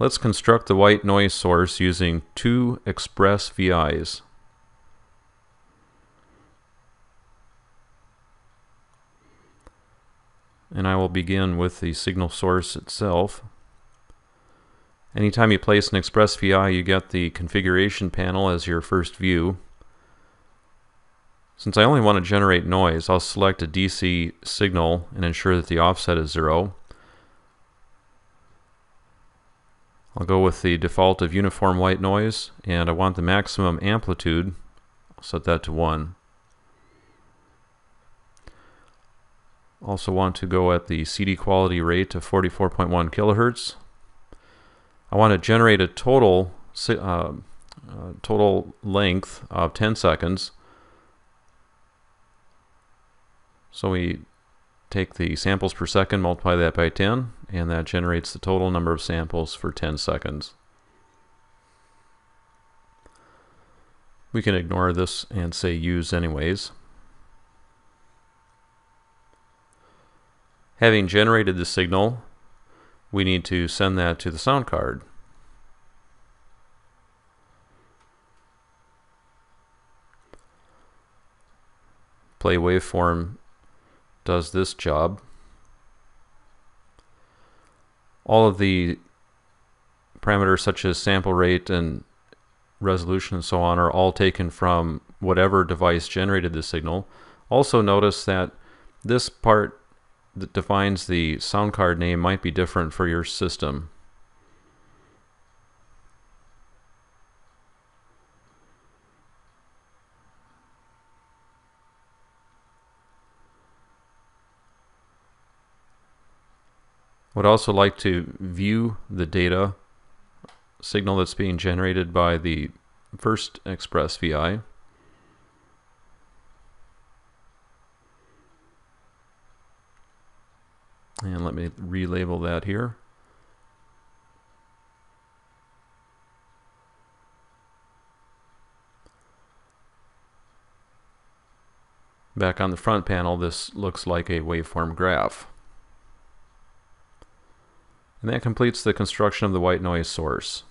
Let's construct the white noise source using two express VIs. And I will begin with the signal source itself. Anytime you place an express VI, you get the configuration panel as your first view. Since I only want to generate noise, I'll select a DC signal and ensure that the offset is zero. I'll go with the default of uniform white noise and I want the maximum amplitude. I'll set that to 1. Also want to go at the CD quality rate of 44.1 kilohertz. I want to generate a total uh, uh, total length of 10 seconds. So we take the samples per second, multiply that by 10, and that generates the total number of samples for 10 seconds. We can ignore this and say use anyways. Having generated the signal, we need to send that to the sound card. Play waveform does this job. All of the parameters such as sample rate and resolution and so on are all taken from whatever device generated the signal. Also notice that this part that defines the sound card name might be different for your system. Would also like to view the data signal that's being generated by the first Express VI. And let me relabel that here. Back on the front panel, this looks like a waveform graph. And that completes the construction of the white noise source.